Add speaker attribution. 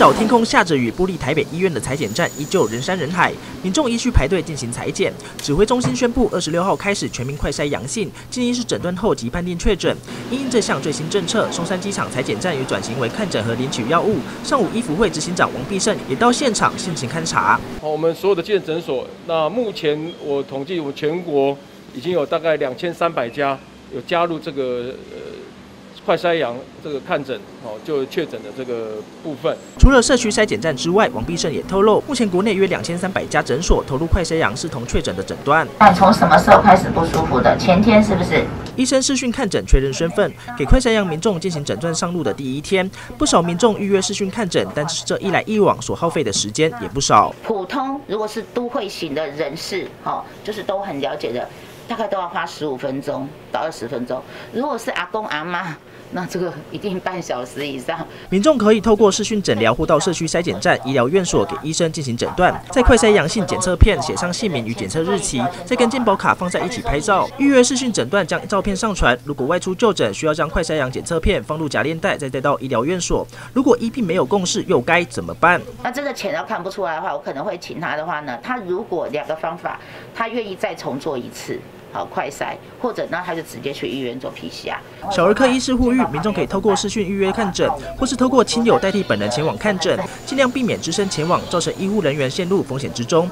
Speaker 1: 早天空下着雨，玻璃台北医院的裁剪站依旧人山人海，民众依序排队进行裁剪。指挥中心宣布，二十六号开始全民快筛阳性，建议是诊断后即判定确诊。因应这项最新政策，松山机场裁剪站也转型为看诊和领取药物。上午，医福会执行长王必胜也到现场现行勘查。
Speaker 2: 好，我们所有的健诊所，那目前我统计，我全国已经有大概两千三百家有加入这个呃。快筛阳这个看诊哦，就确诊的这个部分。
Speaker 1: 除了社区筛检站之外，王必胜也透露，目前国内约两千三百家诊所投入快筛阳视同确诊的诊断。
Speaker 3: 那从什么时候开始不舒服的？前天是不是？
Speaker 1: 医生视讯看诊确认身份，给快筛阳民众进行诊断上路的第一天，不少民众预约视讯看诊，但是这一来一往所耗费的时间也不少。
Speaker 3: 普通如果是都会型的人士，哦，就是都很了解的。大概都要花十五分钟到二十分钟。如果是阿公阿妈，那这个一定半小时以上。
Speaker 1: 民众可以透过视讯诊疗或到社区筛检站、医疗院所给医生进行诊断，在快筛阳性检测片写上姓名与检测日期，再跟健保卡放在一起拍照。预约视讯诊断将照片上传。如果外出就诊需要将快筛阳检测片放入夹链袋，再带到医疗院所。如果医病没有共识，又该怎么办？
Speaker 3: 那这个钱要看不出来的话，我可能会请他的话呢，他如果两个方法，他愿意再重做一次。好快筛，或者呢他就直接去医院做 PCR。
Speaker 1: 小儿科医师呼吁民众可以透过视讯预约看诊，或是透过亲友代替本人前往看诊，尽量避免只身前往，造成医护人员陷入风险之中。